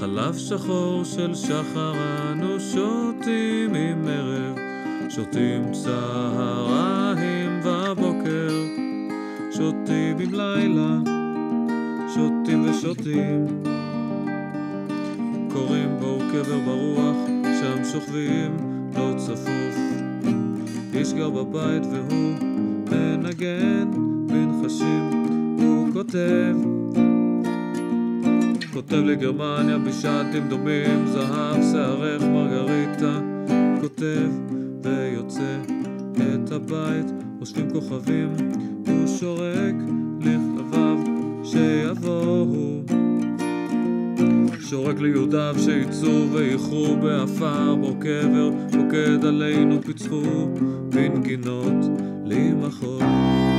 חלב שחור של שחר אנו שותים עם ערב, שותים צהריים בבוקר, שותים עם לילה, שותים ושותים. קוראים בור קבר ברוח, שם שוכבים, לא צפוף. איש גר בבית והוא מנגן בנחשים, הוא כותב כותב לגרמניה בשעת דמדומים, זהב, שערך, מרגריטה. כותב ויוצא את הבית, רושפים כוכבים, הוא שורק לכלביו שיבואו. שורק ליהודיו שיצאו ויכרו באפר, בור קבר, פוקד עלינו פצחו, בנגינות למחול.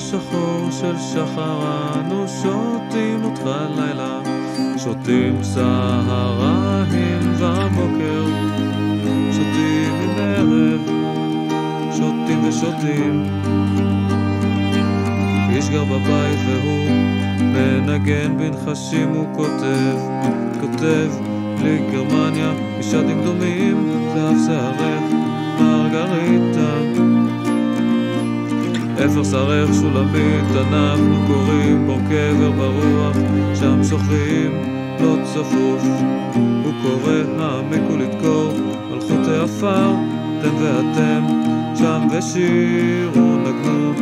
חלב שחור של שחר אנו שותים אותך לילה, שותים צהריים בבוקר, שותים עם ערב, שותים ושותים. איש גר בבית והוא מנגן בנחשים הוא כותב, כותב לגרמניה, אישה דמדומים, זהב שערך, מרגריטה. אפר שרך שולמית, אנחנו קוראים בור קבר ברוח, שם שוכבים, לא צפוף. הוא קורא, העמיקו לדקור, מלכותי עפר, אתם ואתם, שם ושירו נגנו.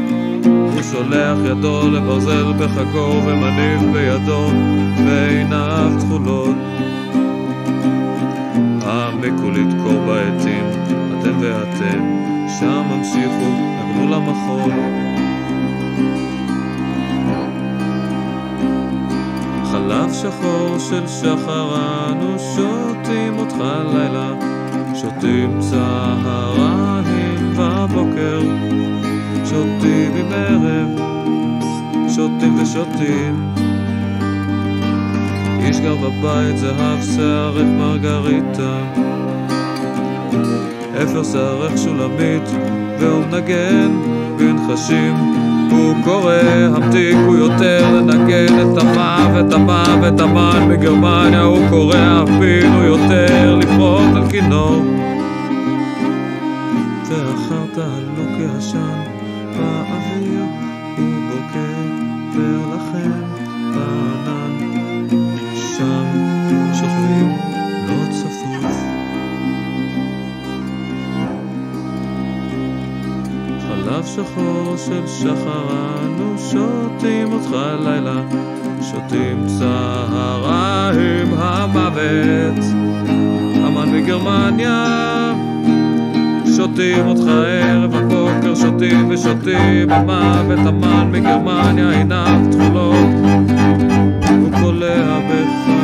הוא שולח ידו לברזל בחגו ומניף בידו, ועיניו תכולות. העמיקו לדקור בעצים, אתם ואתם, שם המשיכו, נגנו למחול. חלב שחור של שחר אנו שותים אותך לילה, שותים צהריים בבוקר, שותים עם ערב, שותים ושותים. איש גר בבית, זהב שערך מרגריטה. אפר שערך שולמית, והוא מנגן בנחשים. הוא קורא, המתיקו יותר לנגן את המוות, המוות, המן בגרמניה. הוא קורא אפילו יותר לפרוט על כינור. ואחר תעלו כעשן באוויר, הוא בוקר לכם בענן. חלב שחור של שחר אנו שותים אותך לילה, שותים צהריים המוות. המן בגרמניה, שותים אותך ערב הבוקר, שותים ושותים המוות, המן בגרמניה, עיניו תכולות. הוא קולע בך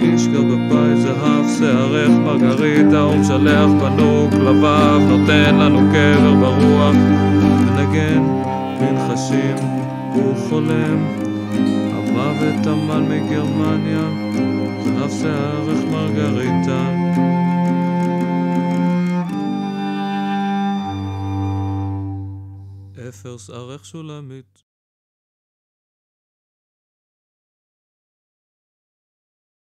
איש גר בבית זהב, שערך מרגריטה, הוא משלח בנו כלביו, נותן לנו קבר ברוח, מנגן בנחשים, הוא חולם. המוות עמל מגרמניה, זהב שערך מרגריטה. אפר שערך שולמית